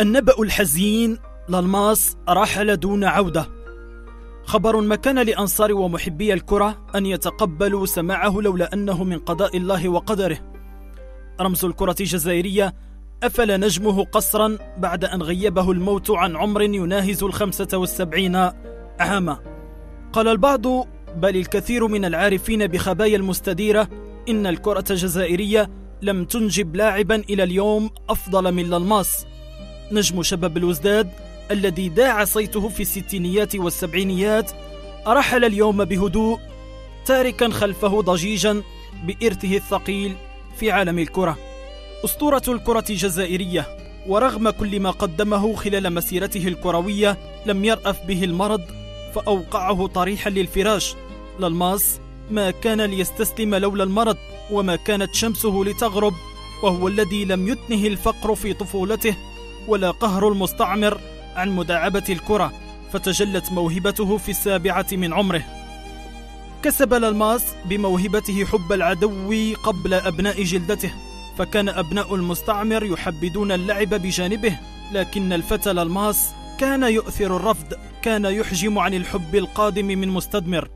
النبأ الحزين للماس رحل دون عودة. خبر ما كان لأنصار ومحبي الكرة أن يتقبلوا سماعه لولا أنه من قضاء الله وقدره. رمز الكرة الجزائرية أفل نجمه قصرا بعد أن غيبه الموت عن عمر يناهز الخمسة والسبعين عاما. قال البعض بل الكثير من العارفين بخبايا المستديرة إن الكرة الجزائرية لم تنجب لاعبا إلى اليوم أفضل من للماس. نجم شباب الوزداد الذي داع صيته في الستينيات والسبعينيات رحل اليوم بهدوء تاركا خلفه ضجيجا بإرثه الثقيل في عالم الكرة. أسطورة الكرة الجزائرية ورغم كل ما قدمه خلال مسيرته الكروية لم يرأف به المرض فأوقعه طريحا للفراش. للماس ما كان ليستسلم لولا المرض وما كانت شمسه لتغرب وهو الذي لم يتنه الفقر في طفولته. ولا قهر المستعمر عن مداعبة الكرة فتجلت موهبته في السابعة من عمره. كسب للماس بموهبته حب العدو قبل أبناء جلدته فكان أبناء المستعمر يحبذون اللعب بجانبه لكن الفتى للماس كان يؤثر الرفض كان يحجم عن الحب القادم من مستدمر.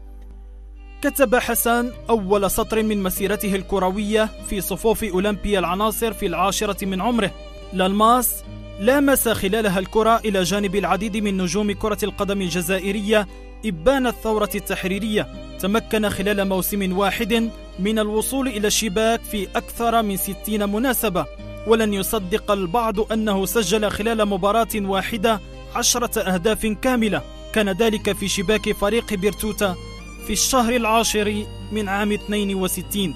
كتب حسن أول سطر من مسيرته الكروية في صفوف أولمبيا العناصر في العاشرة من عمره. لالماس لامس خلالها الكرة إلى جانب العديد من نجوم كرة القدم الجزائرية إبان الثورة التحريرية. تمكن خلال موسم واحد من الوصول إلى الشباك في أكثر من ستين مناسبة. ولن يصدق البعض أنه سجل خلال مباراة واحدة عشرة أهداف كاملة. كان ذلك في شباك فريق بيرتوتا في الشهر العاشر من عام 62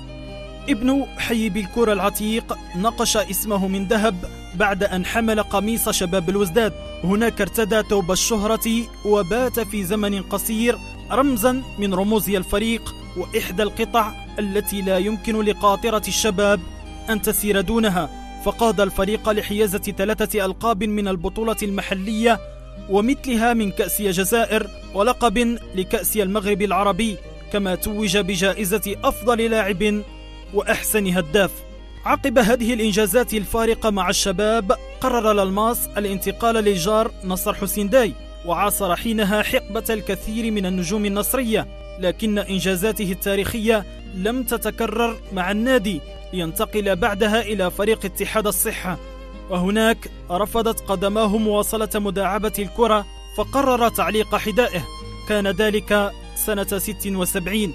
ابن حي بالكرة العتيق نقش اسمه من ذهب بعد أن حمل قميص شباب الوزداد. هناك ارتدى توب الشهرة وبات في زمن قصير رمزا من رموز الفريق وإحدى القطع التي لا يمكن لقاطرة الشباب أن تسير دونها. فقاد الفريق لحيازة ثلاثة ألقاب من البطولة المحلية ومثلها من كأس الجزائر ولقب لكأس المغرب العربي كما توج بجائزة أفضل لاعب وأحسن هداف. عقب هذه الإنجازات الفارقة مع الشباب قرر للماس الانتقال للجار نصر حسين داي وعاصر حينها حقبة الكثير من النجوم النصرية. لكن إنجازاته التاريخية لم تتكرر مع النادي لينتقل بعدها إلى فريق اتحاد الصحة. وهناك رفضت قدماه مواصلة مداعبة الكرة فقرر تعليق حذائه. كان ذلك سنة 76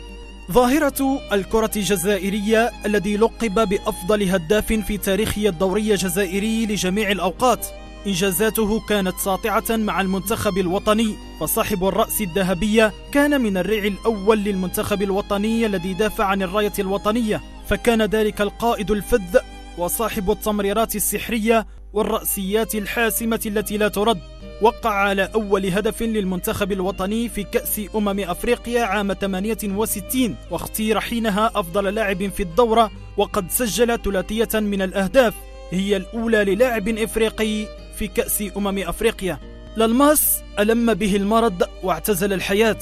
ظاهرة الكرة الجزائرية الذي لقب بأفضل هداف في تاريخه الدوري الجزائري لجميع الأوقات. إنجازاته كانت ساطعة مع المنتخب الوطني فصاحب الرأس الذهبية كان من الرع الأول للمنتخب الوطني الذي دافع عن الراية الوطنية. فكان ذلك القائد الفذ وصاحب التمريرات السحرية والرأسيات الحاسمة التي لا ترد. وقع على أول هدف للمنتخب الوطني في كأس أمم أفريقيا عام 68 واختير حينها أفضل لاعب في الدورة وقد سجل ثلاثية من الأهداف هي الأولى للاعب إفريقي في كأس أمم أفريقيا. للماس ألم به المرض واعتزل الحياة.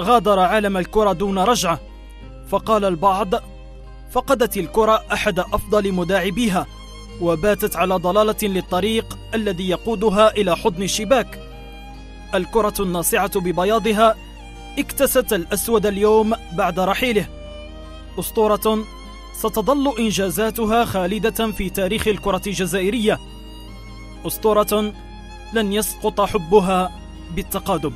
غادر عالم الكرة دون رجعة. فقال البعض فقدت الكرة أحد أفضل مداعبيها. وباتت على ضلالة للطريق الذي يقودها إلى حضن الشباك الكرة الناصعة ببياضها اكتست الأسود اليوم بعد رحيله. أسطورة ستظل إنجازاتها خالدة في تاريخ الكرة الجزائرية. أسطورة لن يسقط حبها بالتقادم.